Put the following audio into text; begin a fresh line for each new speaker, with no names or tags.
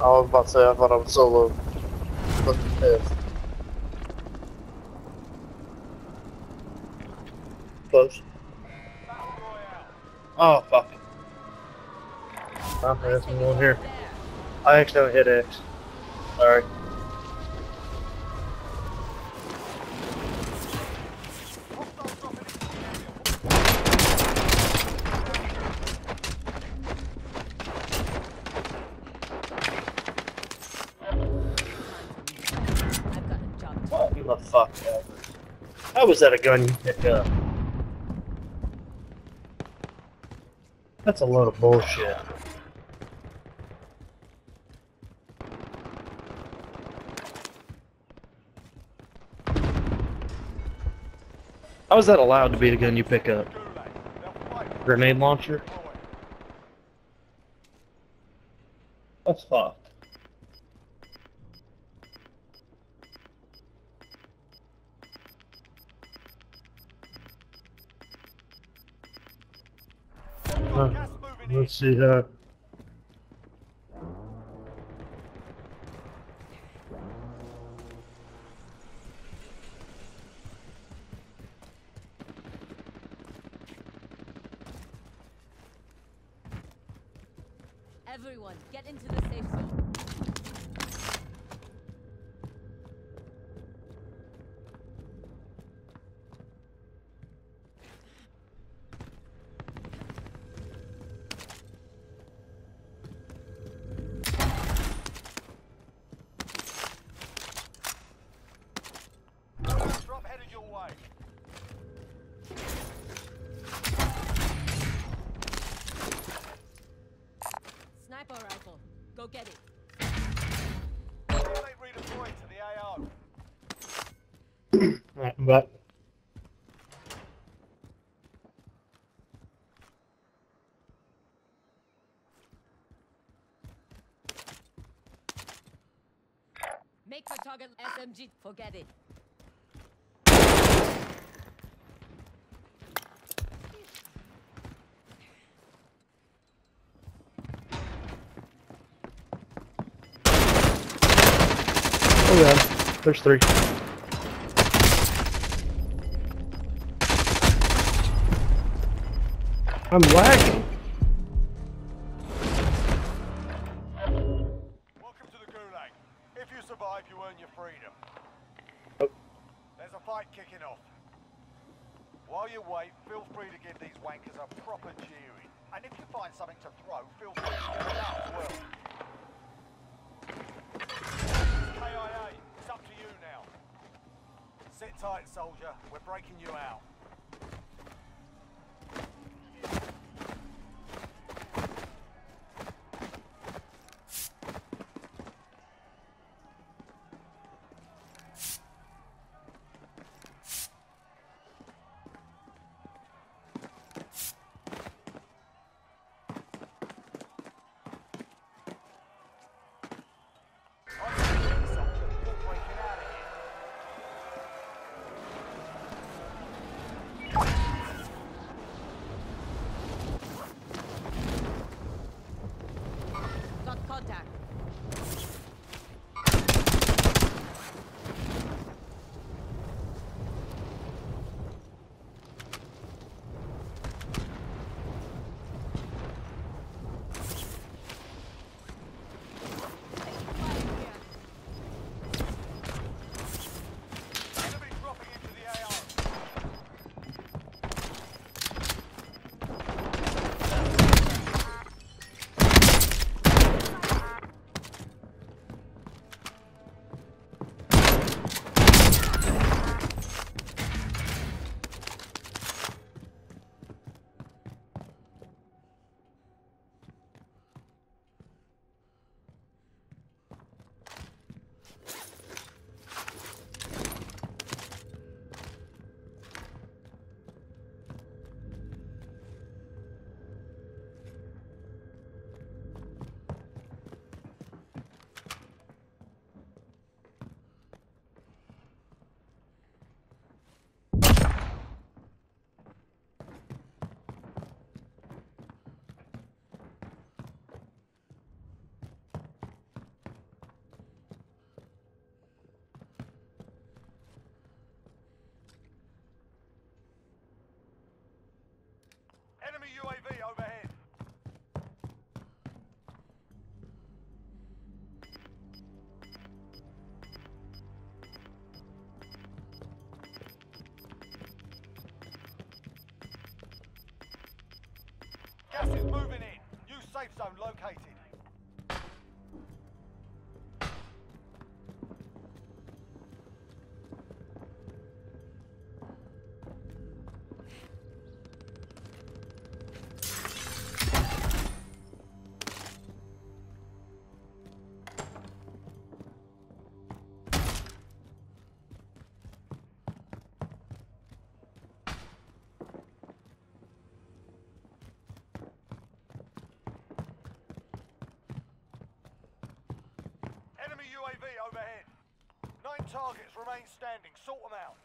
I was about to say, I thought I was solo. Fucking pissed. Close. Oh, fuck. I'm there's here. I accidentally hit X. Sorry. Fuck ever. How was that a gun you picked up? That's a load of bullshit. How is that allowed to be a gun you pick up? Grenade launcher? That's fucked.
In.
Let's see uh
Everyone, get into the safe zone.
Alright, I'm back.
Make for target SMG. Forget it.
Oh yeah, there's three. I'm lagging.
Welcome to the Gulag. If you survive, you earn your freedom.
Oh.
There's a fight kicking off. While you wait, feel free to give these wankers a proper cheering. And if you find something to throw, feel free to give it out as well. KIA, it's up to you now. Sit tight, soldier. We're breaking you out. UAV overhead. Gas is moving in. New safe zone located. UAV overhead. Nine targets remain standing. Sort them out.